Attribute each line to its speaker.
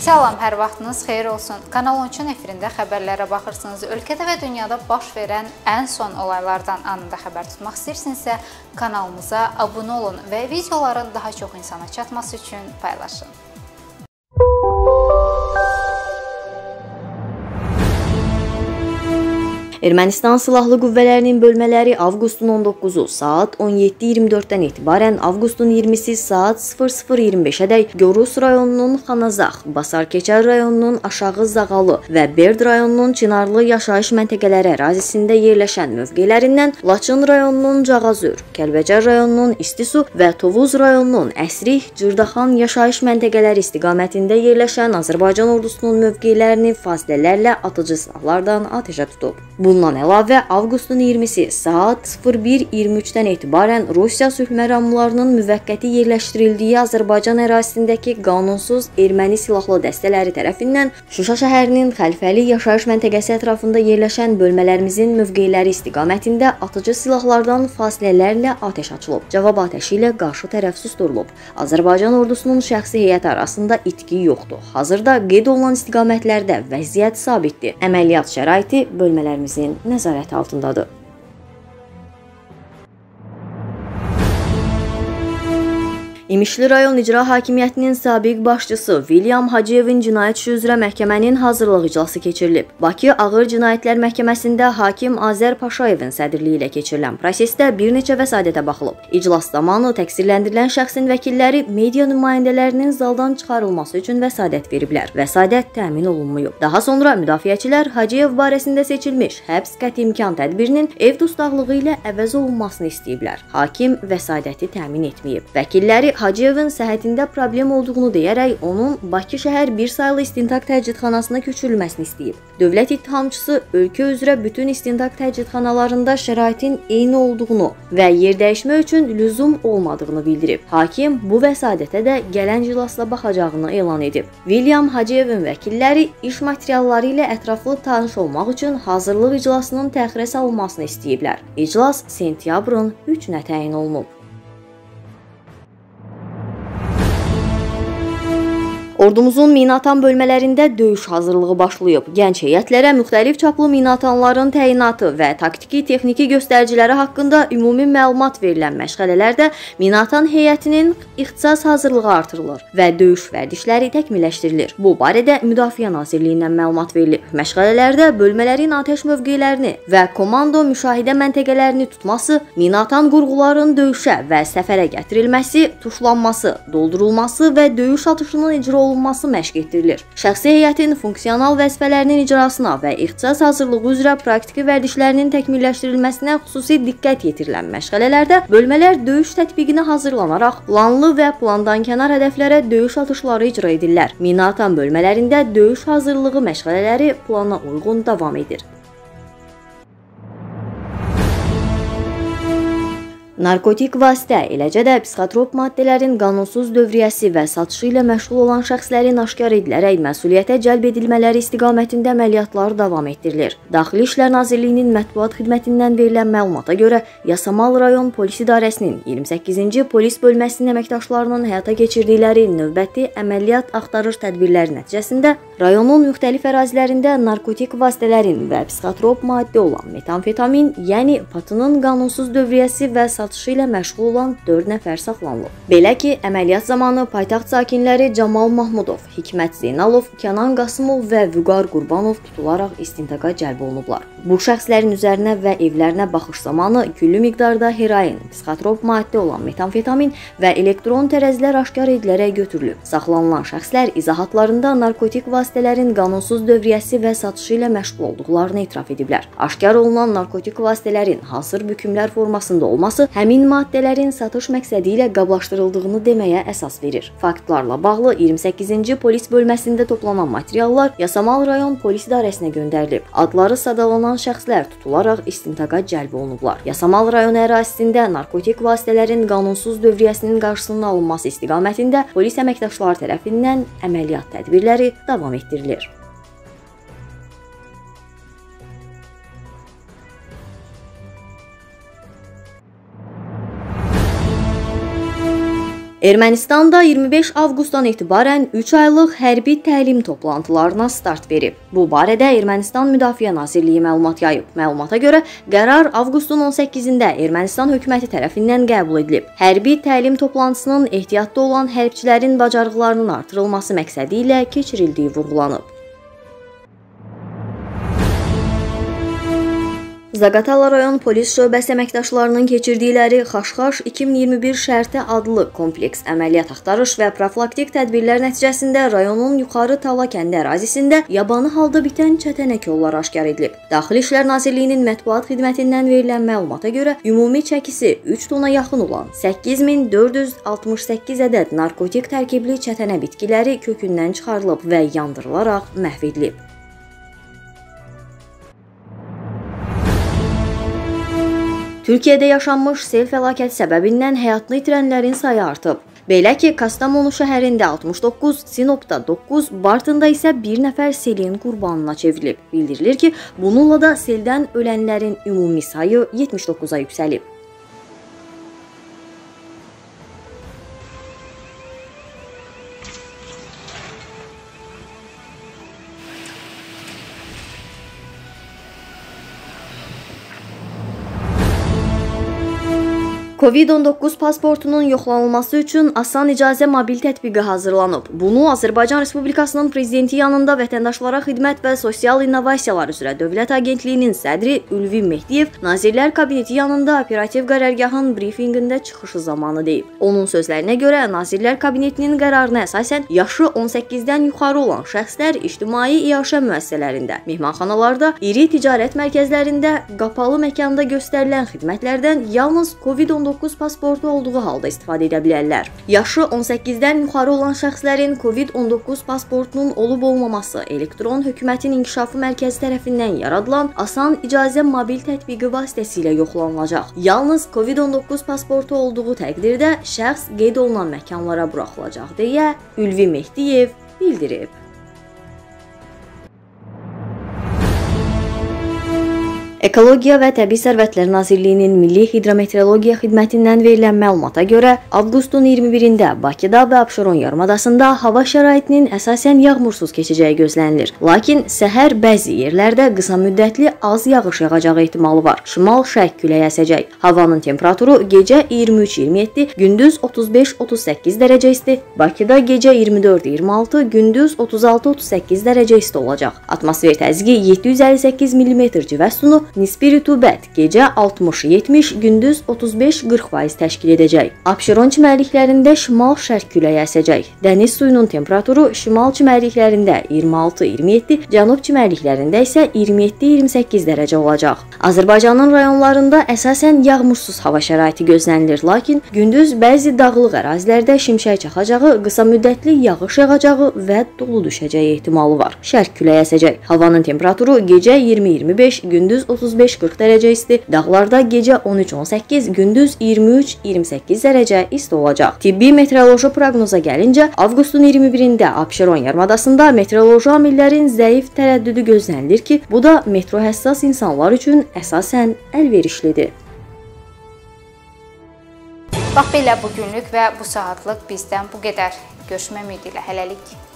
Speaker 1: Salam, hər vaxtınız xeyir olsun. Kanal 13-ün efirində xəbərlərə baxırsınız. Ölkədə və dünyada baş verən ən son olaylardan anında xəbər tutmaq istəyirsinizsə, kanalımıza abunə olun və videoların daha çox insana çatması üçün paylaşın.
Speaker 2: Ermənistan Silahlı Qüvvələrinin bölmələri avqustun 19-u saat 17:24-dən etibarən avqustun 20-si saat 00:25-ədək Gorus rayonunun Xanazax, Basarkeçər rayonunun Aşağı Zağalı və Berd rayonunun Çinarlı yaşayış məntəqələri ərazisində yerləşən mövqelərindən Laçın rayonunun Cağazör, Kəlbəcər rayonunun İstisu və Tovuz rayonunun Əsrik, Cırdaxan yaşayış məntəqələri istiqamətində yerləşən Azərbaycan ordusunun mövqelərini fasilələrlə atıcı silahlardan atəşə tutub. Bu Bundan əlavə, avqustun 20-si saat 01:23-dən etibarən Rusiya sülh məramlarının müvəqqəti yerləşdirildiyi Azərbaycan ərazisindəki qanunsuz erməni silahlı dəstələri tərəfindən Şuşa şəhərinin Xəlfəli yaşayış məntəqəsi ətrafında yerləşən bölmələrimizin mövqeləri istiqamətində atıcı silahlardan fasilələrlə atəş açılıb. Cavab atəşi ilə qarşı tərəf susdurulub. Azərbaycan ordusunun şəxsi heyəti arasında itki yoxdur. Hazırda qeyd olunan istiqamətlərdə vəziyyət sabitdir. Əməliyyat şəraiti bölmələrimizin Mərkəzinin nəzarəti altındadır. İmişli rayon İcra Hakimiyyətinin sabiq başçısı William Hacıyevin cinayət işi üzrə məhkəmənin hazırlıq iclası keçirilib. Bakı Ağır Cinayətlər Məhkəməsində hakim Azər Paşayevin sədrliyi ilə keçirilən prosesdə bir neçə vəsadətə baxılıb. İclas zamanı təqsirləndirilən şəxsin vəkilləri media nümayəndələrinin zaldan çıxarılması üçün vəsadət veriblər. Vəsadət təmin olunmayıb. Daha sonra müdafiəçilər Hacıyev barəsində seçilmiş həbs qəti imkan tədbirinin ev dustaqlığı ilə əvəz olunmasını istəyiblər. Hakim vəsadəti təmin etməyib. Vəkilləri Hacıyevin səhhətində problem olduğunu deyərək onun Bakı şəhər bir saylı istintaq təcridxanasına köçürülməsini istəyib. Dövlət ittihamçısı ölkə üzrə bütün istintaq təcridxanalarında şəraitin eyni olduğunu və yer dəyişmə üçün lüzum olmadığını bildirib. Hakim bu vəsadətə də gələn iclasda baxacağını elan edib. William Hacıyevin vəkilləri iş materialları ilə ətraflı tanış olmaq üçün hazırlıq iclasının təxirə salınmasını istəyiblər. İclas sentyabrın 3-nə təyin olunub. Ordumuzun minaatan bölmələrində döyüş hazırlığı başlayıb. Gənc heyətlərə müxtəlif çaplı minaatanların təyinatı və taktiki texniki göstəriciləri haqqında ümumi məlumat verilən məşğələlərdə minaatan heyətinin ixtisas hazırlığı artırılır və döyüş vərdişləri təkmilləşdirilir. Bu barədə Müdafiə Nazirliyindən məlumat verilib. Məşğələlərdə bölmələrin atəş mövqelərini və komando müşahidə məntəqələrini tutması, minaatan qurğuların döyüşə və səfərə gətirilməsi, tuşlanması, doldurulması və döyüş atışının icra olunması məşq etdirilir. Şəxsi heyətin funksional vəzifələrinin icrasına və ixtisas hazırlığı üzrə praktiki vərdişlərinin təkmilləşdirilməsinə xüsusi diqqət yetirilən məşğələlərdə bölmələr döyüş tətbiqinə hazırlanaraq planlı və plandan kənar hədəflərə döyüş atışları icra edirlər. Minaatan bölmələrində döyüş hazırlığı məşğələləri plana uyğun davam edir. Narkotik vasitə, eləcə də psixotrop maddələrin qanunsuz dövriyyəsi və satışı ilə məşğul olan şəxslərin aşkar edilərək məsuliyyətə cəlb edilmələri istiqamətində əməliyyatlar davam etdirilir. Daxili İşlər Nazirliyinin mətbuat xidmətindən verilən məlumata görə Yasamal rayon polis idarəsinin 28-ci polis bölməsinin əməkdaşlarının həyata keçirdikləri növbəti əməliyyat axtarış tədbirləri nəticəsində rayonun müxtəlif ərazilərində narkotik vasitələrin və psixotrop maddə olan metamfetamin, yəni patının qanunsuz dövriyyəsi və satışı satışı ilə məşğul olan 4 nəfər saxlanılıb. Belə ki, əməliyyat zamanı paytaxt sakinləri Camal Mahmudov, Hikmət Zeynalov, Kənan Qasımov və Vüqar Qurbanov tutularaq istintaqa cəlb olunublar. Bu şəxslərin üzərinə və evlərinə baxış zamanı güllü miqdarda heroin, psixotrop maddə olan metamfetamin və elektron tərəzilər aşkar edilərək götürülüb. Saxlanılan şəxslər izahatlarında narkotik vasitələrin qanunsuz dövriyyəsi və satışı ilə məşğul olduqlarını etiraf ediblər. Aşkar olunan narkotik vasitələrin hasır bükümlər formasında olması həmin maddələrin satış məqsədi ilə qablaşdırıldığını deməyə əsas verir. Faktlarla bağlı 28-ci polis bölməsində toplanan materiallar Yasamal rayon polis idarəsinə göndərilib. Adları sadalanan şəxslər tutularaq istintaqa cəlb olunublar. Yasamal rayon ərazisində narkotik vasitələrin qanunsuz dövriyyəsinin qarşısının alınması istiqamətində polis əməkdaşları tərəfindən əməliyyat tədbirləri davam etdirilir. Ermənistanda 25 avqustdan etibarən 3 aylıq hərbi təlim toplantılarına start verib. Bu barədə Ermənistan Müdafiə Nazirliyi məlumat yayıb. Məlumata görə qərar avqustun 18-də Ermənistan hökuməti tərəfindən qəbul edilib. Hərbi təlim toplantısının ehtiyatda olan hərbçilərin bacarıqlarının artırılması məqsədi ilə keçirildiyi vurğulanıb. Zaqatala rayon polis şöbəsi əməkdaşlarının keçirdikləri Xaşxaş 2021 şərti adlı kompleks əməliyyat axtarış və profilaktik tədbirlər nəticəsində rayonun yuxarı Tala kəndi ərazisində yabanı halda bitən çətənək yolları aşkar edilib. Daxili İşlər Nazirliyinin mətbuat xidmətindən verilən məlumata görə ümumi çəkisi 3 tona yaxın olan 8468 ədəd narkotik tərkibli çətənə bitkiləri kökündən çıxarılıb və yandırılaraq məhv edilib. Türkiyədə yaşanmış sel fəlakəti səbəbindən həyatını itirənlərin sayı artıb. Belə ki, Kastamonu şəhərində 69, Sinopda 9, Bartında isə bir nəfər selin qurbanına çevrilib. Bildirilir ki, bununla da seldən ölənlərin ümumi sayı 79-a yüksəlib. COVID-19 pasportunun yoxlanılması üçün asan icazə mobil tətbiqi hazırlanıb. Bunu Azərbaycan Respublikasının prezidenti yanında Vətəndaşlara Xidmət və Sosial İnnovasiyalar üzrə Dövlət Agentliyinin sədri Ülvi Mehdiyev Nazirlər Kabineti yanında operativ qərargahın brifinqində çıxışı zamanı deyib. Onun sözlərinə görə Nazirlər Kabinetinin qərarına əsasən yaşı 18-dən yuxarı olan şəxslər ictimai iaşə müəssisələrində, mehmanxanalarda, iri ticarət mərkəzlərində, qapalı məkanda göstərilən xidmətlərdən yalnız COVID-19 COVID-19 pasportu olduğu halda istifadə edə bilərlər. Yaşı 18-dən yuxarı olan şəxslərin COVID-19 pasportunun olub-olmaması elektron hökumətin inkişafı mərkəzi tərəfindən yaradılan asan icazə mobil tətbiqi vasitəsilə yoxlanılacaq. Yalnız COVID-19 pasportu olduğu təqdirdə şəxs qeyd olunan məkanlara buraxılacaq deyə Ülvi Mehdiyev bildirib. Ekologiya və Təbii Sərvətlər Nazirliyinin Milli Hidrometeorologiya Xidmətindən verilən məlumata görə, avqustun 21-də Bakıda və Abşeron yarımadasında hava şəraitinin əsasən yağmursuz keçəcəyi gözlənilir. Lakin səhər bəzi yerlərdə qısa müddətli az yağış yağacağı ehtimalı var. Şimal-şərq küləyi əsəcək. Havanın temperaturu gecə 23-27, gündüz 35-38 dərəcə isti, Bakıda gecə 24-26, gündüz 36-38 dərəcə isti olacaq. Atmosfer təzyiqi 758 mm civə sunu nisbi rütubət gecə 60-70, gündüz 35-40% təşkil edəcək. Abşeron çimərliklərində şimal-şərq küləyi əsəcək. Dəniz suyunun temperaturu şimal çimərliklərində 26-27, cənub çimərliklərində isə 27-28 dərəcə olacaq. Azərbaycanın rayonlarında əsasən yağmursuz hava şəraiti gözlənilir, lakin gündüz bəzi dağlıq ərazilərdə şimşək çaxacağı, qısa müddətli yağış yağacağı və dolu düşəcəyi ehtimalı var. Şərq küləyi əsəcək. Havanın temperaturu gecə 20-25, gündüz 30 35-40 dərəcə isti, dağlarda gecə 13-18, gündüz 23-28 dərəcə isti olacaq. Tibbi meteoroloji proqnoza gəlincə, avqustun 21-də Abşeron yarımadasında meteoroloji amillərin zəif tərəddüdü gözlənilir ki, bu da metro həssas insanlar üçün əsasən əlverişlidir.
Speaker 1: Bax belə bu günlük və bu saatlıq bizdən bu qədər. Görüşmək ümidi ilə hələlik.